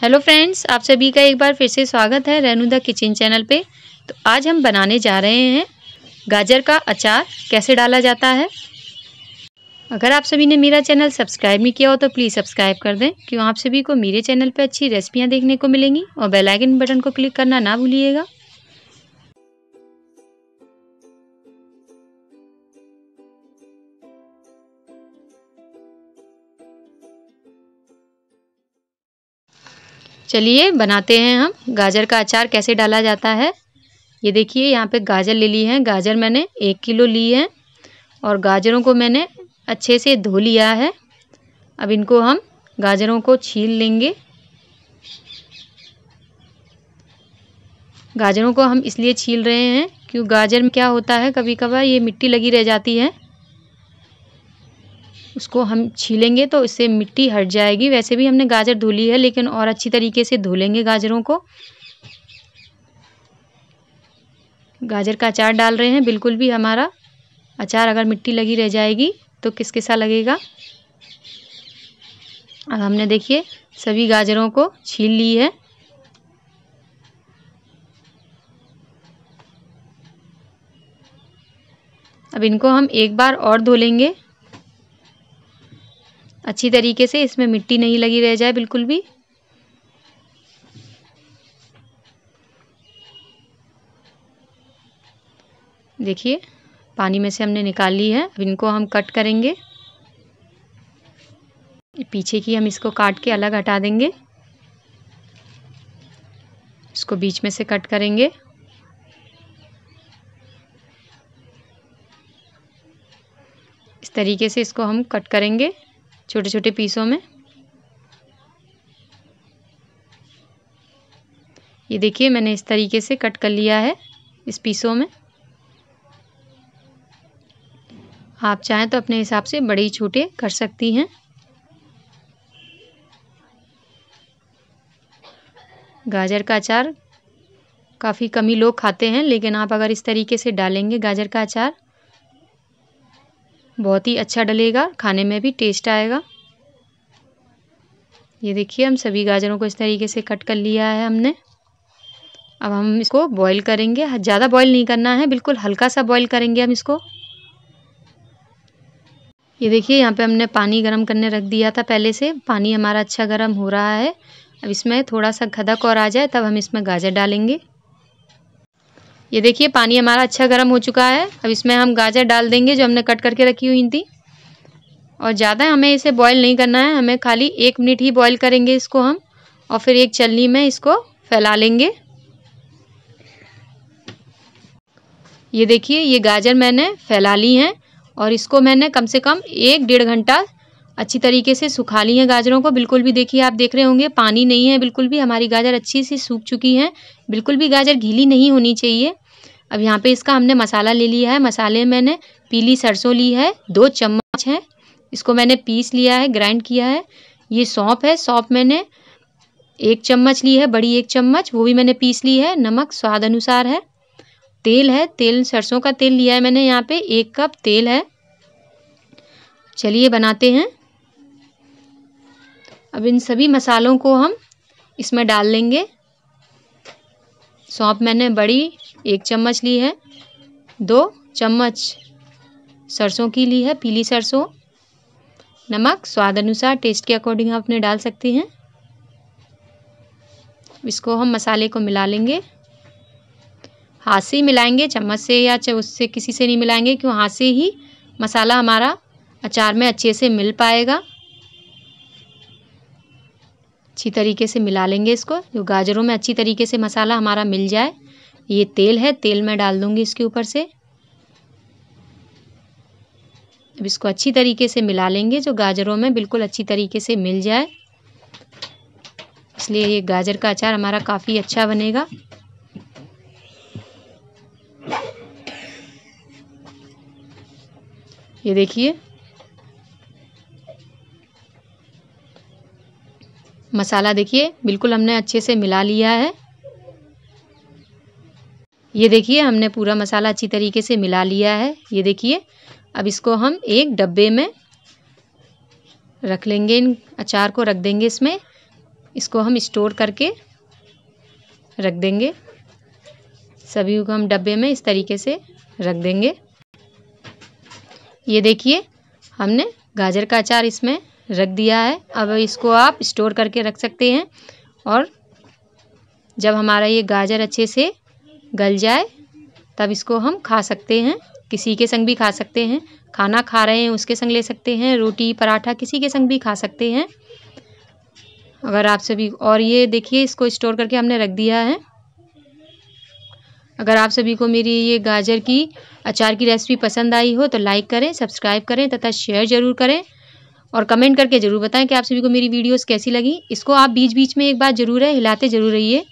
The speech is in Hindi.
हेलो फ्रेंड्स आप सभी का एक बार फिर से स्वागत है रेनू द किचन चैनल पे। तो आज हम बनाने जा रहे हैं गाजर का अचार, कैसे डाला जाता है। अगर आप सभी ने मेरा चैनल सब्सक्राइब नहीं किया हो तो प्लीज़ सब्सक्राइब कर दें, क्यों आप सभी को मेरे चैनल पे अच्छी रेसिपियाँ देखने को मिलेंगी और बेलाइकन बटन को क्लिक करना ना भूलिएगा। चलिए, बनाते हैं हम। गाजर का अचार कैसे डाला जाता है? ये देखिए, यहाँ पे गाजर ले ली है। गाजर मैंने एक किलो ली है और गाजरों को मैंने अच्छे से धो लिया है। अब इनको हम गाजरों को छील लेंगे। गाजरों को हम इसलिए छील रहे हैं क्यों? गाजर में क्या होता है? कभी कभार ये मिट्टी लगी रह जाती है। उसको हम छीलेंगे तो इससे मिट्टी हट जाएगी। वैसे भी हमने गाजर धो ली है, लेकिन और अच्छी तरीके से धो लेंगे गाजरों को। गाजर का अचार डाल रहे हैं, बिल्कुल भी हमारा अचार अगर मिट्टी लगी रह जाएगी तो किस किसा लगेगा? अब हमने देखिए, सभी गाजरों को छील ली है। अब इनको हम एक बार और धो लेंगे अच्छी तरीके से इसमें मिट्टी नहीं लगी रह जाए बिल्कुल भी। देखिए, पानी में से हमने निकाल ली है, अब इनको हम कट करेंगे। पीछे की हम इसको काट के अलग हटा देंगे। इसको बीच में से कट करेंगे। इस तरीके से इसको हम कट करेंगे। छोटे छोटे पीसों में। ये देखिए, मैंने इस तरीके से कट कर लिया है इस पीसों में। आप चाहें तो अपने हिसाब से बड़े छोटे कर सकती हैं। गाजर का अचार, काफ़ी कम ही लोग खाते हैं, लेकिन आप अगर इस तरीके से डालेंगे गाजर का अचार बहुत ही अच्छा डलेगा, खाने में भी टेस्ट आएगा। ये देखिए, हम सभी गाजरों को इस तरीके से कट कर लिया है हमने। अब हम इसको बॉईल करेंगे। ज़्यादा बॉईल नहीं करना है, बिल्कुल हल्का सा बॉईल करेंगे हम इसको। ये देखिए, यहाँ पे हमने पानी गर्म करने रख दिया था पहले से। पानी हमारा अच्छा गर्म हो रहा है। अब इसमें थोड़ा सा खदक और आ जाए, तब हम इसमें गाजर डालेंगे। ये देखिए, पानी हमारा अच्छा गर्म हो चुका है। अब इसमें हम गाजर डाल देंगे, जो हमने कट करके रखी हुई थी। और ज़्यादा हमें इसे बॉईल नहीं करना है। हमें खाली एक मिनट ही बॉईल करेंगे इसको हम, और फिर एक चलनी में इसको फैला लेंगे। ये देखिए, ये गाजर मैंने फैला ली हैं, और इसको मैंने कम से कम एक डेढ़ घंटा अच्छी तरीके से सुखा ली हैं गाजरों को। बिल्कुल भी देखिए, आप देख रहे होंगे, पानी नहीं है बिल्कुल भी। हमारी गाजर अच्छी सी सूख चुकी हैं। बिल्कुल भी गाजर गीली नहीं होनी चाहिए। अब यहाँ पे इसका हमने मसाला ले लिया है। मसाले मैंने पीली सरसों ली है। दो चम्मच है। इसको मैंने पीस लिया है, ग्राइंड किया है। ये सौंप है। सौंप मैंने एक चम्मच ली है, बड़ी एक चम्मच। वो भी मैंने पीस ली है। नमक स्वाद अनुसार है। तेल है। तेल, सरसों का तेल लिया है मैंने यहाँ पे। एक कप तेल है। चलिए बनाते हैं। अब इन सभी मसालों को हम इसमें डाल लेंगे। सौंप मैंने बड़ी एक चम्मच ली है, दो चम्मच सरसों की ली है, पीली सरसों। नमक स्वाद अनुसार टेस्ट के अकॉर्डिंग आप अपने डाल सकते हैं। इसको हम मसाले को मिला लेंगे। हाथ से ही मिलाएँगे, चम्मच से या उससे किसी से नहीं मिलाएँगे, क्यों हाथ से ही मसाला हमारा अचार में अच्छे से मिल पाएगा। अच्छी तरीके से मिला लेंगे इसको। जो गाजरों में अच्छी तरीके से मसाला हमारा मिल जाए, ये तेल है, तेल मैं डाल दूँगी इसके ऊपर से। अब इसको अच्छी तरीके से मिला लेंगे, जो गाजरों में बिल्कुल अच्छी तरीके से मिल जाए। इसलिए ये गाजर का अचार हमारा काफ़ी अच्छा बनेगा। ये देखिए मसाला देखिए, बिल्कुल हमने अच्छे से मिला लिया है। ये देखिए, हमने पूरा मसाला अच्छी तरीके से मिला लिया है। ये देखिए, अब इसको हम एक डब्बे में रख लेंगे, इन अचार को रख देंगे इसमें। इसको हम स्टोर करके रख देंगे। सभी को हम डब्बे में इस तरीके से रख देंगे। ये देखिए, हमने गाजर का अचार इसमें रख दिया है। अब इसको आप स्टोर करके रख सकते हैं और जब हमारा ये गाजर अच्छे से गल जाए, तब इसको हम खा सकते हैं। किसी के संग भी खा सकते हैं। खाना खा रहे हैं, उसके संग ले सकते हैं। रोटी, पराठा किसी के संग भी खा सकते हैं। अगर आप सभी, और ये देखिए, इसको स्टोर करके हमने रख दिया है। अगर आप सभी को मेरी ये गाजर की, अचार की रेसिपी पसंद आई हो तो लाइक करें, सब्सक्राइब करें, तथा शेयर ज़रूर करें। और कमेंट करके ज़रूर बताएँ कि आप सभी को मेरी वीडियोस कैसी लगी। इसको आप बीच बीच में एक बार ज़रूर है, हिलाते ज़रूर रहिए।